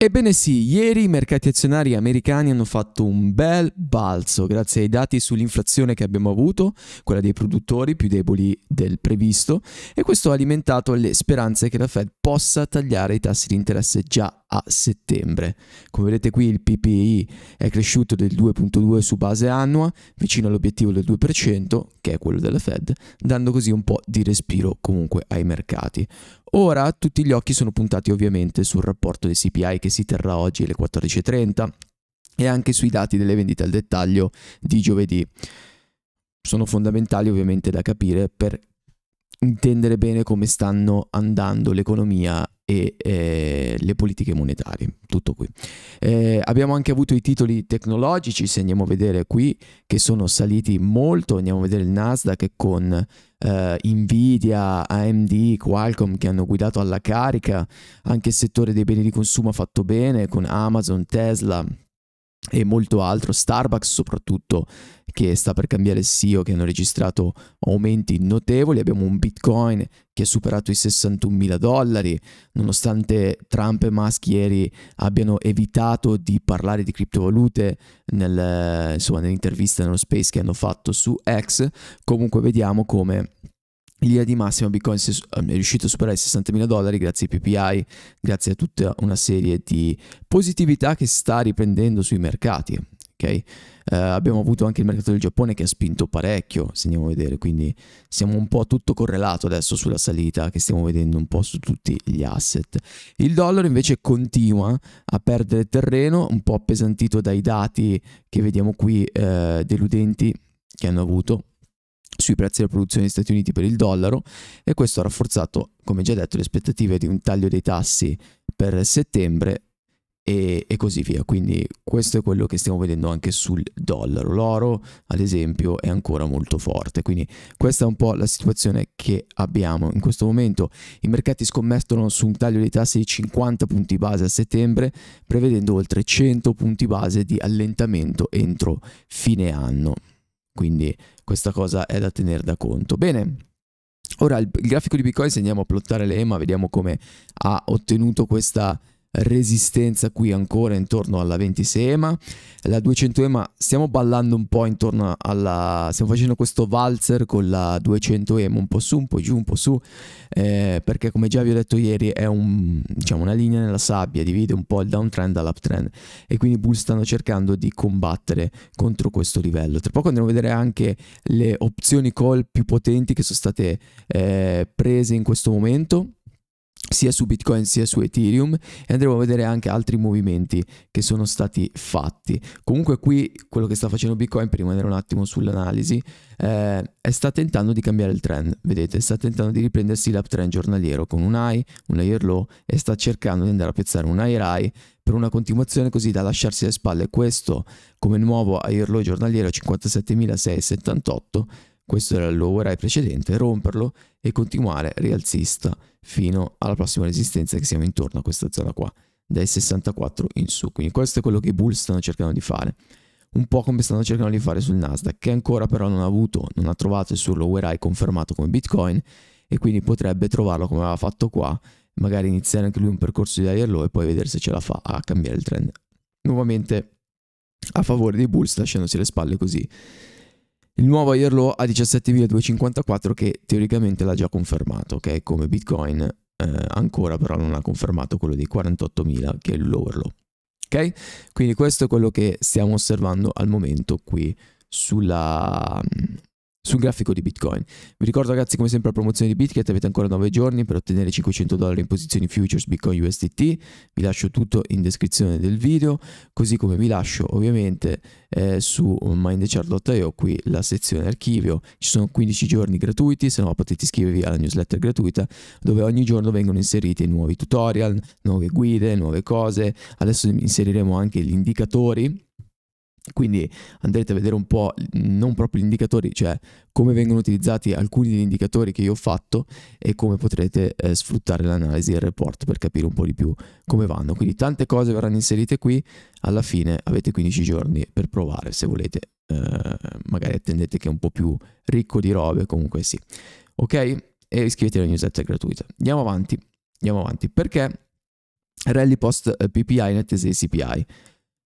Ebbene sì, ieri i mercati azionari americani hanno fatto un bel balzo grazie ai dati sull'inflazione che abbiamo avuto, quella dei produttori più deboli del previsto, e questo ha alimentato le speranze che la Fed possa tagliare i tassi di interesse già a settembre. Come vedete qui il PPI è cresciuto del 2.2 su base annua, vicino all'obiettivo del 2%, che è quello della Fed, dando così un po' di respiro comunque ai mercati. Ora tutti gli occhi sono puntati ovviamente sul rapporto dei CPI che si terrà oggi alle 14.30 e anche sui dati delle vendite al dettaglio di giovedì. Sono fondamentali ovviamente da capire per intendere bene come stanno andando l'economia e eh, le politiche monetarie. Tutto qui. Eh, abbiamo anche avuto i titoli tecnologici, se andiamo a vedere qui, che sono saliti molto. Andiamo a vedere il Nasdaq con eh, Nvidia, AMD, Qualcomm che hanno guidato alla carica. Anche il settore dei beni di consumo ha fatto bene con Amazon, Tesla e molto altro, Starbucks soprattutto che sta per cambiare il CEO, che hanno registrato aumenti notevoli, abbiamo un Bitcoin che ha superato i 61 mila dollari, nonostante Trump e Musk ieri abbiano evitato di parlare di criptovalute nel, insomma, nell'intervista nello space che hanno fatto su X, comunque vediamo come in linea di massima Bitcoin è riuscito a superare i 60.000 dollari grazie ai PPI, grazie a tutta una serie di positività che sta riprendendo sui mercati. Okay? Uh, abbiamo avuto anche il mercato del Giappone che ha spinto parecchio, se andiamo a vedere, quindi siamo un po' tutto correlato adesso sulla salita che stiamo vedendo un po' su tutti gli asset. Il dollaro invece continua a perdere terreno, un po' appesantito dai dati che vediamo qui uh, deludenti che hanno avuto sui prezzi della produzione negli Stati Uniti per il dollaro e questo ha rafforzato, come già detto, le aspettative di un taglio dei tassi per settembre e, e, così via. Quindi questo è quello che stiamo vedendo anche sul dollaro. L'oro, ad esempio, è ancora molto forte. Quindi questa è un po' la situazione che abbiamo in questo momento. I mercati scommettono su un taglio dei tassi di 50 punti base a settembre, prevedendo oltre 100 punti base di allentamento entro fine anno. Quindi questa cosa è da tenere da conto. Bene, ora il, il grafico di Bitcoin, se andiamo a plottare l'EMA, vediamo come ha ottenuto questa resistenza qui ancora intorno alla 26 EMA la 200 EMA stiamo ballando un po' intorno alla stiamo facendo questo valzer con la 200 EMA un po' su un po' giù un po' su eh, perché come già vi ho detto ieri è un, diciamo, una linea nella sabbia divide un po' il downtrend dall'uptrend e quindi i bull stanno cercando di combattere contro questo livello. Tra poco andremo a vedere anche le opzioni call più potenti che sono state eh, prese in questo momento sia su Bitcoin sia su Ethereum e andremo a vedere anche altri movimenti che sono stati fatti. Comunque qui quello che sta facendo Bitcoin, per rimanere un attimo sull'analisi, eh, sta tentando di cambiare il trend, vedete, sta tentando di riprendersi l'uptrend giornaliero con un high, un higher low e sta cercando di andare a pezzare un higher high per una continuazione così da lasciarsi alle spalle questo come nuovo higher low giornaliero a 57.678 questo era il lower high precedente, romperlo e continuare rialzista fino alla prossima resistenza che siamo intorno a questa zona qua, dai 64 in su. Quindi questo è quello che i bull stanno cercando di fare. Un po' come stanno cercando di fare sul Nasdaq, che ancora però non ha avuto, non ha trovato il suo lower confermato come Bitcoin e quindi potrebbe trovarlo come aveva fatto qua, magari iniziare anche lui un percorso di higher low e poi vedere se ce la fa a cambiare il trend. Nuovamente a favore dei bulls lasciandosi le spalle così il nuovo low a 17.254 che teoricamente l'ha già confermato, ok? Come Bitcoin eh, ancora però non ha confermato quello di 48.000 che è il. Ok? Quindi questo è quello che stiamo osservando al momento qui sulla, sul grafico di Bitcoin. Vi ricordo ragazzi come sempre la promozione di Bitget, avete ancora 9 giorni per ottenere 500 dollari in posizioni futures Bitcoin USDT, vi lascio tutto in descrizione del video, così come vi lascio ovviamente eh, su mindechart.io qui la sezione archivio, ci sono 15 giorni gratuiti, se no potete iscrivervi alla newsletter gratuita dove ogni giorno vengono inseriti nuovi tutorial, nuove guide, nuove cose, adesso inseriremo anche gli indicatori quindi andrete a vedere un po' non proprio gli indicatori, cioè come vengono utilizzati alcuni degli indicatori che io ho fatto e come potrete eh, sfruttare l'analisi il report per capire un po' di più come vanno. Quindi tante cose verranno inserite qui, alla fine avete 15 giorni per provare se volete, eh, magari attendete che è un po' più ricco di robe, comunque sì. Ok? E iscrivetevi alla newsletter gratuita. Andiamo avanti, andiamo avanti, perché rally post eh, PPI in attesa di CPI,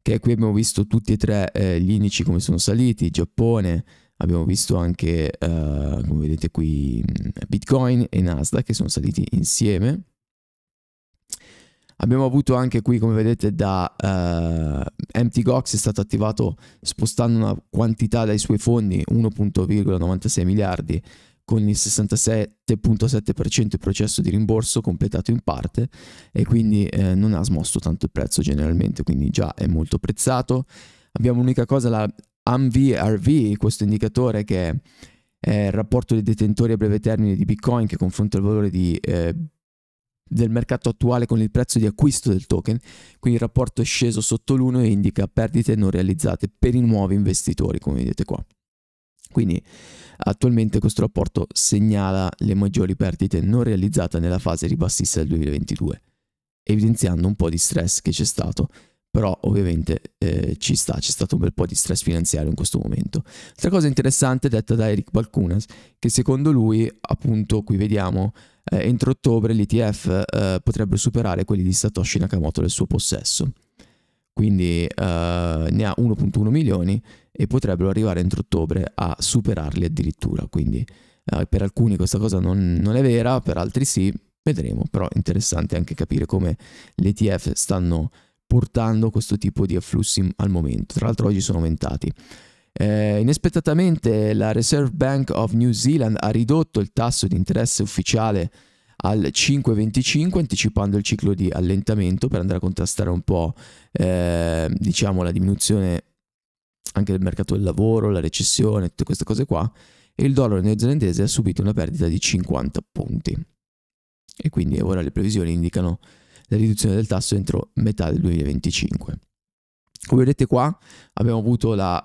che qui abbiamo visto tutti e tre eh, gli indici come sono saliti, Giappone, abbiamo visto anche, eh, come vedete qui, Bitcoin e Nasdaq che sono saliti insieme. Abbiamo avuto anche qui, come vedete, da eh, MTGOX è stato attivato spostando una quantità dai suoi fondi, 1.96 miliardi, con il 67.7% il processo di rimborso completato in parte e quindi eh, non ha smosso tanto il prezzo generalmente, quindi già è molto prezzato. Abbiamo l'unica cosa, la AMVRV, questo indicatore che è il rapporto dei detentori a breve termine di Bitcoin che confronta il valore di eh, del mercato attuale con il prezzo di acquisto del token, quindi il rapporto è sceso sotto l'1 e indica perdite non realizzate per i nuovi investitori, come vedete qua. Quindi attualmente questo rapporto segnala le maggiori perdite non realizzate nella fase ribassista del 2022, evidenziando un po' di stress che c'è stato, però ovviamente eh, ci sta, c'è stato un bel po' di stress finanziario in questo momento. Altra cosa interessante detta da Eric Balcunas, che secondo lui, appunto qui vediamo, eh, entro ottobre gli ETF eh, potrebbero superare quelli di Satoshi Nakamoto nel suo possesso. Quindi eh, ne ha 1.1 milioni e potrebbero arrivare entro ottobre a superarli addirittura. Quindi eh, per alcuni questa cosa non, non è vera, per altri sì, vedremo. Però è interessante anche capire come gli ETF stanno portando questo tipo di afflussi al momento. Tra l'altro oggi sono aumentati. Eh, inaspettatamente la Reserve Bank of New Zealand ha ridotto il tasso di interesse ufficiale al 5,25 anticipando il ciclo di allentamento per andare a contrastare un po' eh, diciamo la diminuzione anche del mercato del lavoro, la recessione, tutte queste cose qua e il dollaro neozelandese ha subito una perdita di 50 punti e quindi ora le previsioni indicano la riduzione del tasso entro metà del 2025. Come vedete qua abbiamo avuto la,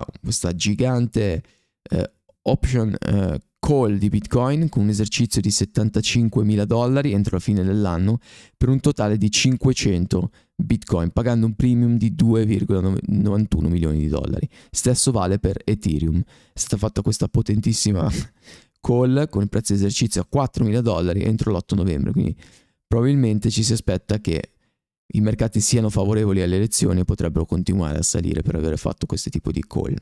uh, questa gigante uh, option uh, call di Bitcoin con un esercizio di 75 mila dollari entro la fine dell'anno per un totale di 500 Bitcoin pagando un premium di 2,91 milioni di dollari. Stesso vale per Ethereum. È stata fatta questa potentissima call con il prezzo di esercizio a 4 mila dollari entro l'8 novembre, quindi probabilmente ci si aspetta che i mercati siano favorevoli alle elezioni e potrebbero continuare a salire per aver fatto questo tipo di call.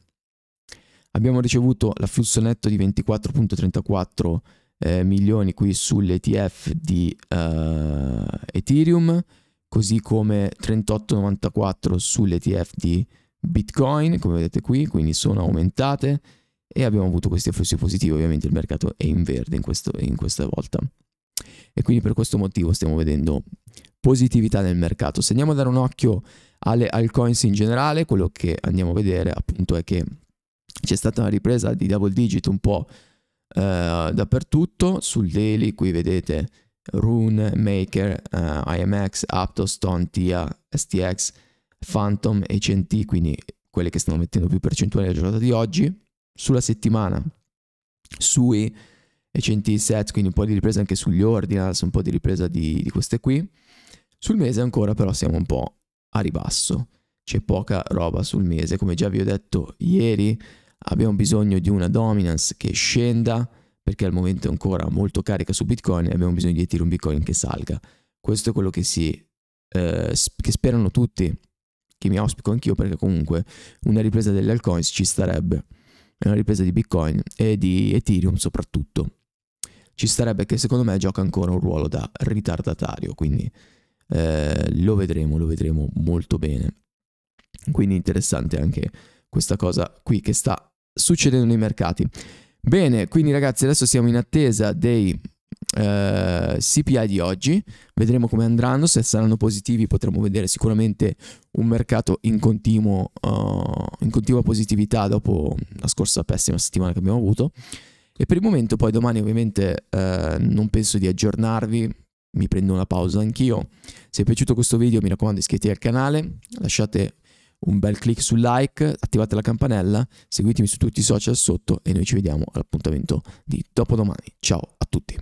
Abbiamo ricevuto l'afflusso netto di 24.34 eh, milioni qui sull'ETF di uh, Ethereum, così come 38,94 sull'ETF di Bitcoin, come vedete qui, quindi sono aumentate e abbiamo avuto questi afflussi positivi, ovviamente il mercato è in verde in, questo, in questa volta. E quindi per questo motivo stiamo vedendo positività nel mercato. Se andiamo a dare un occhio alle altcoins in generale, quello che andiamo a vedere appunto è che c'è stata una ripresa di double digit un po' eh, dappertutto, sul daily qui vedete Rune, Maker, eh, IMX, Aptos, Stone, TIA, STX, Phantom, HNT, quindi quelle che stanno mettendo più percentuali nella giornata di oggi. Sulla settimana sui HNT set, quindi un po' di ripresa anche sugli ordinals, un po' di ripresa di, di queste qui. Sul mese ancora però siamo un po' a ribasso, c'è poca roba sul mese, come già vi ho detto ieri abbiamo bisogno di una dominance che scenda perché al momento è ancora molto carica su Bitcoin e abbiamo bisogno di Ethereum Bitcoin che salga. Questo è quello che, si, eh, che sperano tutti, che mi auspico anch'io perché comunque una ripresa delle altcoins ci starebbe, una ripresa di Bitcoin e di Ethereum soprattutto. Ci starebbe che secondo me gioca ancora un ruolo da ritardatario, quindi eh, lo vedremo, lo vedremo molto bene. Quindi interessante anche questa cosa qui che sta succedendo nei mercati. Bene, quindi ragazzi adesso siamo in attesa dei Uh, CPI di oggi, vedremo come andranno, se saranno positivi potremo vedere sicuramente un mercato in, continuo, uh, in continua positività dopo la scorsa pessima settimana che abbiamo avuto e per il momento poi domani ovviamente uh, non penso di aggiornarvi, mi prendo una pausa anch'io. Se è piaciuto questo video mi raccomando iscrivetevi al canale, lasciate un bel click sul like, attivate la campanella, seguitemi su tutti i social sotto e noi ci vediamo all'appuntamento di dopodomani. Ciao a tutti.